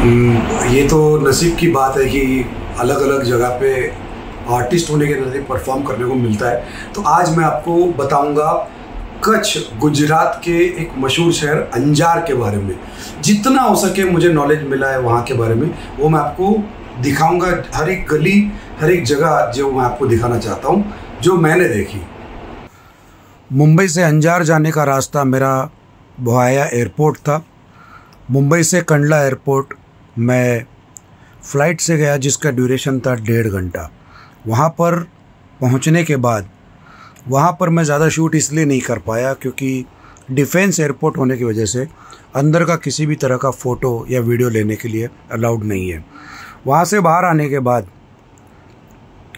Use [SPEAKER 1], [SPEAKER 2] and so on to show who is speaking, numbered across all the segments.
[SPEAKER 1] ये तो नसीब की बात है कि अलग अलग जगह पे आर्टिस्ट होने के नाते परफॉर्म करने को मिलता है। तो आज मैं आपको बताऊँगा कच्छ, गुजरात के एक मशहूर शहर अंजार के बारे में। जितना हो सके मुझे नॉलेज मिला है वहाँ के बारे में, वो मैं आपको दिखाऊँगा। हर एक गली, हर एक जगह जो मैं आपको दिखाना चाहता हूँ, जो मैंने देखी। मुंबई से अंजार जाने का रास्ता मेरा बोहाया एयरपोर्ट था। मुंबई से कंडला एयरपोर्ट मैं फ़्लाइट से गया जिसका ड्यूरेशन था डेढ़ घंटा। वहाँ पर पहुँचने के बाद, वहाँ पर मैं ज़्यादा शूट इसलिए नहीं कर पाया क्योंकि डिफेंस एयरपोर्ट होने की वजह से अंदर का किसी भी तरह का फ़ोटो या वीडियो लेने के लिए अलाउड नहीं है। वहाँ से बाहर आने के बाद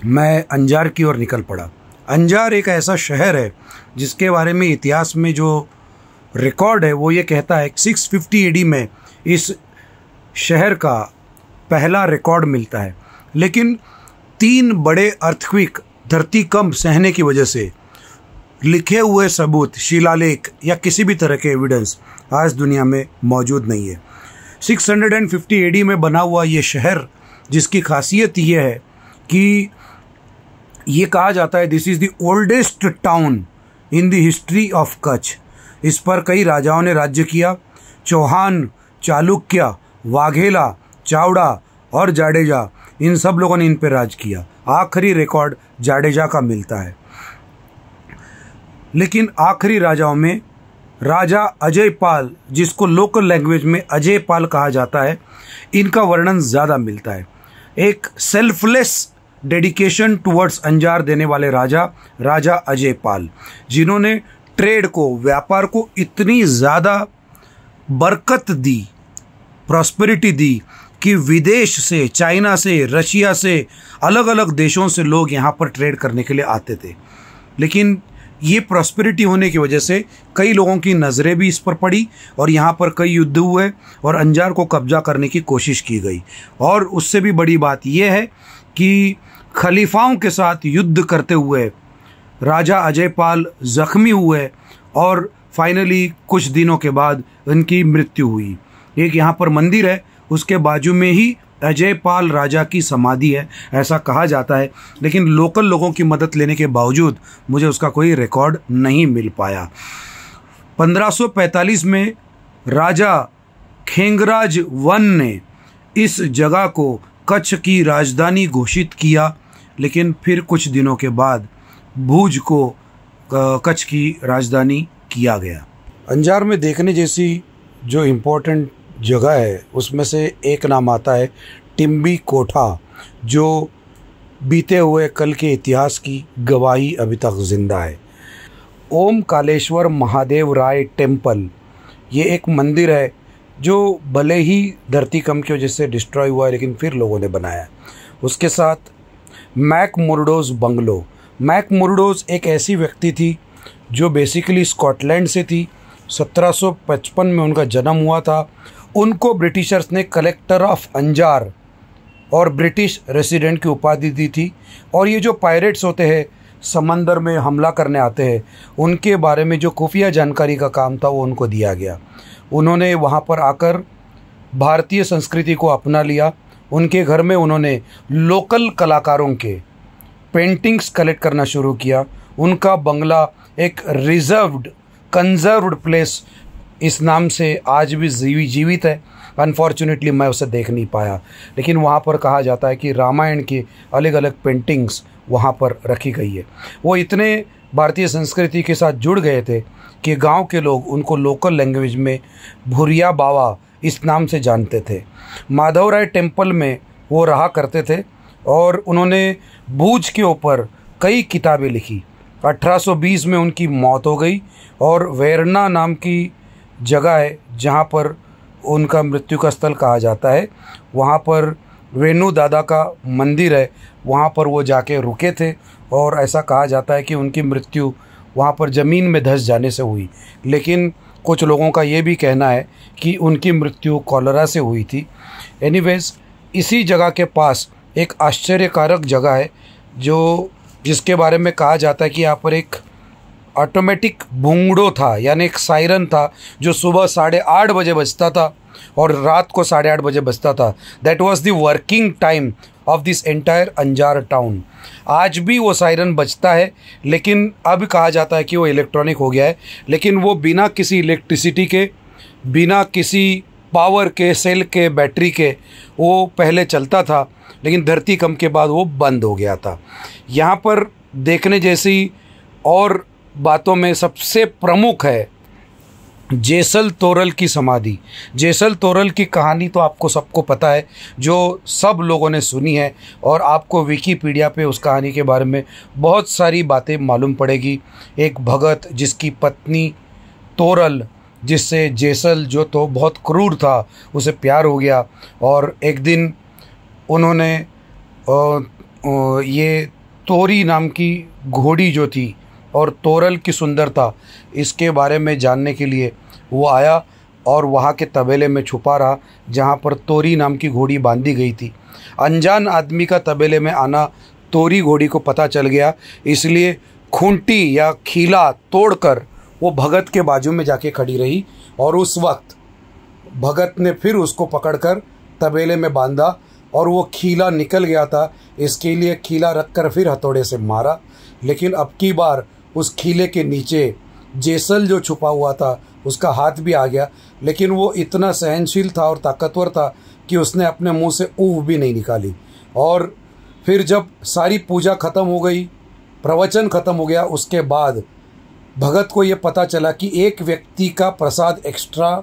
[SPEAKER 1] मैं अंजार की ओर निकल पड़ा। अंजार एक ऐसा शहर है जिसके बारे में इतिहास में जो रिकॉर्ड है वो ये कहता है 650 एडी में इस शहर का पहला रिकॉर्ड मिलता है। लेकिन तीन बड़े अर्थक्विक धरती कंप सहने की वजह से लिखे हुए सबूत, शिलालेख या किसी भी तरह के एविडेंस आज दुनिया में मौजूद नहीं है। 650 एडी में बना हुआ ये शहर, जिसकी खासियत ये है कि ये कहा जाता है this is the oldest town in the history of Kutch इस पर कई राजाओं ने राज्य किया, चौहान चालुक्य वाघेला, चावड़ा और जाडेजा, इन सब लोगों ने इन पर राज किया। आखिरी रिकॉर्ड जाडेजा का मिलता है। लेकिन आखिरी राजाओं में राजा अजय पाल जिसको लोकल लैंग्वेज में अजय पाल कहा जाता है, इनका वर्णन ज़्यादा मिलता है। एक सेल्फलेस डेडिकेशन टुवर्ड्स अंजार देने वाले राजा राजा अजय पाल जिन्होंने ट्रेड को, व्यापार को इतनी ज़्यादा बरकत दी प्रॉस्पेरिटी दी कि विदेश से, चाइना से, रशिया से अलग अलग देशों से लोग यहाँ पर ट्रेड करने के लिए आते थे। लेकिन ये प्रॉस्पेरिटी होने की वजह से कई लोगों की नज़रें भी इस पर पड़ी और यहाँ पर कई युद्ध हुए और अंजार को कब्जा करने की कोशिश की गई। और उससे भी बड़ी बात यह है कि खलीफाओं के साथ युद्ध करते हुए राजा अजय पाल जख्मी हुए और फाइनली कुछ दिनों के बाद उनकी मृत्यु हुई। एक यहाँ पर मंदिर है, उसके बाजू में ही अजय पाल राजा की समाधि है, ऐसा कहा जाता है। लेकिन लोकल लोगों की मदद लेने के बावजूद मुझे उसका कोई रिकॉर्ड नहीं मिल पाया। 1545 में राजा खेंगराज वन ने इस जगह को कच्छ की राजधानी घोषित किया, लेकिन फिर कुछ दिनों के बाद भूज को कच्छ की राजधानी किया गया। अंजार में देखने जैसी जो इम्पोर्टेंट जगह है, उसमें से एक नाम आता है टिम्बी कोठा, जो बीते हुए कल के इतिहास की गवाही अभी तक ज़िंदा है। ओम कालेश्वर महादेव राय टेंपल ये एक मंदिर है जो भले ही धरती कम की वजह से डिस्ट्रॉय हुआ है, लेकिन फिर लोगों ने बनाया। उसके साथ McMurdo's bungalow. McMurdo's एक ऐसी व्यक्ति थी जो बेसिकली स्कॉटलैंड से थी। 1755 में उनका जन्म हुआ था उनको ब्रिटिशर्स ने कलेक्टर ऑफ़ अंजार और ब्रिटिश रेसिडेंट की उपाधि दी थी। और ये जो पायरेट्स होते हैं, समंदर में हमला करने आते हैं, उनके बारे में जो खुफिया जानकारी का काम था, वो उनको दिया गया। उन्होंने वहाँ पर आकर भारतीय संस्कृति को अपना लिया। उनके घर में उन्होंने लोकल कलाकारों के पेंटिंग्स कलेक्ट करना शुरू किया। उनका बंगला एक रिजर्व्ड, कंजर्व्ड प्लेस इस नाम से आज भी जीवी जीवित है। अनफॉर्चुनेटली मैं उसे देख नहीं पाया। लेकिन वहाँ पर कहा जाता है कि रामायण की अलग अलग पेंटिंग्स वहाँ पर रखी गई है। वो इतने भारतीय संस्कृति के साथ जुड़ गए थे कि गाँव के लोग उनको लोकल लैंग्वेज में भुरिया बावा इस नाम से जानते थे। माधव राय टेंपल में वो रहा करते थे और उन्होंने भूज के ऊपर कई किताबें लिखी। 1820 में उनकी मौत हो गई और वेरना नाम की जगह है जहाँ पर उनका मृत्यु का स्थल कहा जाता है। वहाँ पर वेणु दादा का मंदिर है। वहाँ पर वो जाके रुके थे और ऐसा कहा जाता है कि उनकी मृत्यु वहाँ पर ज़मीन में धस जाने से हुई। लेकिन कुछ लोगों का ये भी कहना है कि उनकी मृत्यु कॉलरा से हुई थी। एनीवेज इसी जगह के पास एक आश्चर्यकारक जगह है, जो जिसके बारे में कहा जाता है कि यहाँ पर एक ऑटोमेटिक भूंगड़ो था, यानी एक सायरन था, जो सुबह साढ़े आठ बजे बजता था और रात को साढ़े आठ बजे बजता था। That was the working time of this entire Anjar town आज भी वो सायरन बजता है, लेकिन अब कहा जाता है कि वो इलेक्ट्रॉनिक हो गया है। लेकिन वो बिना किसी इलेक्ट्रिसिटी के, बिना किसी पावर के सेल के बैटरी के, वो पहले चलता था, लेकिन धरती कम के बाद वो बंद हो गया था। यहाँ पर देखने जैसी और बातों में सबसे प्रमुख है जैसल तोरल की समाधि। जैसल तोरल की कहानी तो आपको सबको पता है, जो सब लोगों ने सुनी है और आपको विकीपीडिया पे उस कहानी के बारे में बहुत सारी बातें मालूम पड़ेगी। एक भगत जिसकी पत्नी तोरल, जिससे जैसल जो तो बहुत क्रूर था, उसे प्यार हो गया और एक दिन उन्होंने ये तोरी नाम की घोड़ी जो थी और तोरल की सुंदरता, इसके बारे में जानने के लिए वो आया और वहाँ के तबेले में छुपा रहा, जहाँ पर तोरी नाम की घोड़ी बांधी गई थी। अनजान आदमी का तबेले में आना तोरी घोड़ी को पता चल गया, इसलिए खूंटी या खीला तोड़कर वो भगत के बाजू में जाके खड़ी रही और उस वक्त भगत ने फिर उसको पकड़कर तबेले में बांधा और वो खीला निकल गया था। इसके लिए खीला रखकर फिर हथौड़े से मारा, लेकिन अब की बार उस खीले के नीचे। जेसल जो छुपा हुआ था, उसका हाथ भी आ गया, लेकिन वो इतना सहनशील था और ताकतवर था कि उसने अपने मुँह से ऊह भी नहीं निकाली। और फिर जब सारी पूजा खत्म हो गई, प्रवचन खत्म हो गया, उसके बाद भगत को ये पता चला कि एक व्यक्ति का प्रसाद एक्स्ट्रा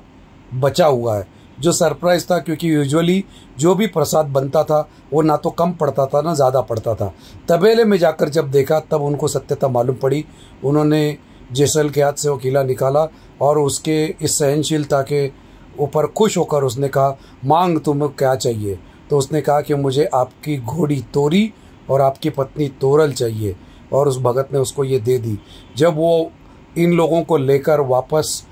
[SPEAKER 1] बचा हुआ है। जो सरप्राइज़ था, क्योंकि यूजुअली जो भी प्रसाद बनता था, वो ना तो कम पड़ता था, ना ज़्यादा पड़ता था। तबेले में जाकर जब देखा, तब उनको सत्यता मालूम पड़ी। उन्होंने जैसल के हाथ से वो किला निकाला और उसके इस सहनशीलता के ऊपर खुश होकर उसने कहा, मांग तुम्हें क्या चाहिए? तो उसने कहा कि मुझे आपकी घोड़ी तोरी और आपकी पत्नी तोरल चाहिए। और उस भगत ने उसको ये दे दी। जब वो इन लोगों को लेकर वापस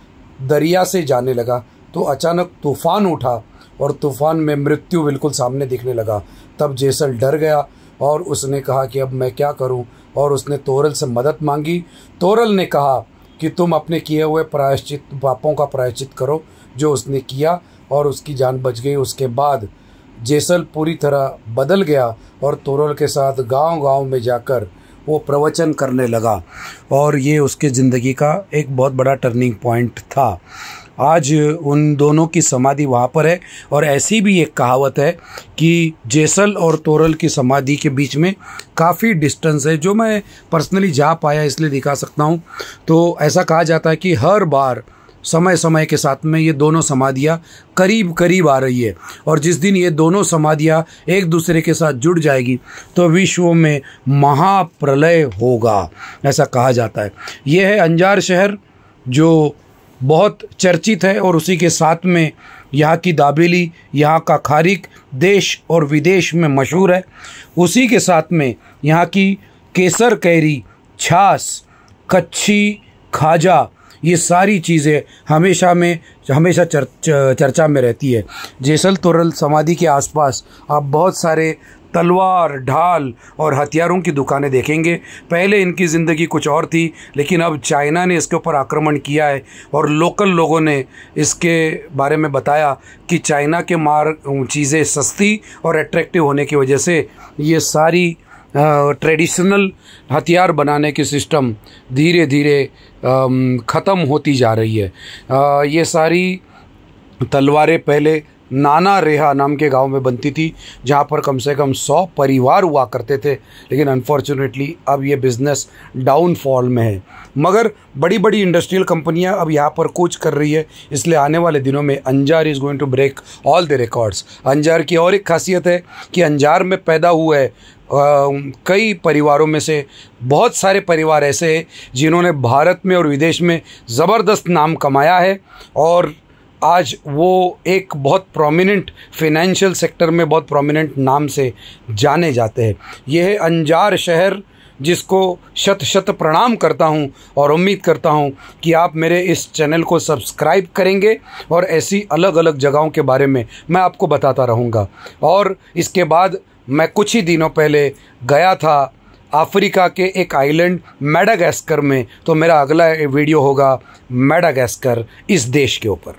[SPEAKER 1] दरिया से जाने लगा तो अचानक तूफ़ान उठा और तूफ़ान में मृत्यु बिल्कुल सामने दिखने लगा। तब जैसल डर गया और उसने कहा कि अब मैं क्या करूँ? और उसने तोरल से मदद मांगी। तोरल ने कहा कि तुम अपने किए हुए प्रायश्चित, पापों का प्रायश्चित करो, जो उसने किया और उसकी जान बच गई। उसके बाद जैसल पूरी तरह बदल गया और तोरल के साथ गांव-गांव में जाकर वो प्रवचन करने लगा। और ये उसके ज़िंदगी का एक बहुत बड़ा टर्निंग पॉइंट था। आज उन दोनों की समाधि वहाँ पर है और ऐसी भी एक कहावत है कि जैसल और तोरल की समाधि के बीच में काफ़ी डिस्टेंस है, जो मैं पर्सनली जा पाया, इसलिए दिखा सकता हूँ। तो ऐसा कहा जाता है कि हर बार समय समय के साथ में ये दोनों समाधियाँ करीब करीब आ रही है और जिस दिन ये दोनों समाधियाँ एक दूसरे के साथ जुड़ जाएगी तो विश्व में महाप्रलय होगा, ऐसा कहा जाता है। ये है अंजार शहर, जो बहुत चर्चित है और उसी के साथ में यहाँ की दाबेली, यहाँ का खारिक देश और विदेश में मशहूर है। उसी के साथ में यहाँ की केसर कैरी, छाछ, कच्छी, खाजा ये सारी चीज़ें हमेशा में हमेशा चर, चर्चा में रहती है। जैसल तोरल समाधि के आसपास आप बहुत सारे तलवार ढाल और हथियारों की दुकानें देखेंगे। पहले इनकी ज़िंदगी कुछ और थी लेकिन अब चाइना ने इसके ऊपर आक्रमण किया है और लोकल लोगों ने इसके बारे में बताया कि चाइना के मार चीज़ें सस्ती और अट्रैक्टिव होने की वजह से ये सारी ट्रेडिशनल हथियार बनाने की सिस्टम धीरे धीरे ख़त्म होती जा रही है। ये सारी तलवारें पहले नाना रेहा नाम के गाँव में बनती थी, जहाँ पर कम से कम सौ परिवार हुआ करते थे, लेकिन अनफॉर्चुनेटली अब ये बिज़नेस डाउनफॉल में है। मगर बड़ी बड़ी इंडस्ट्रियल कंपनियाँ अब यहाँ पर कूच कर रही है, इसलिए आने वाले दिनों में Anjar is going to break all the records Anjar की और एक खासियत है कि अंजार में पैदा हुआ हुए कई परिवारों में से बहुत सारे परिवार ऐसे हैं जिन्होंने भारत में और विदेश में ज़बरदस्त नाम कमाया है, और आज वो एक बहुत प्रोमिनेंट फाइनेंशियल सेक्टर में बहुत प्रोमिनेंट नाम से जाने जाते हैं। यह है अंजार शहर, जिसको शत शत प्रणाम करता हूँ और उम्मीद करता हूँ कि आप मेरे इस चैनल को सब्सक्राइब करेंगे और ऐसी अलग अलग जगहों के बारे में मैं आपको बताता रहूँगा। और इसके बाद मैं कुछ ही दिनों पहले गया था अफ्रीका के एक आइलैंड, मेडागैस्कर में। तो मेरा अगला वीडियो होगा मेडागैस्कर, इस देश के ऊपर।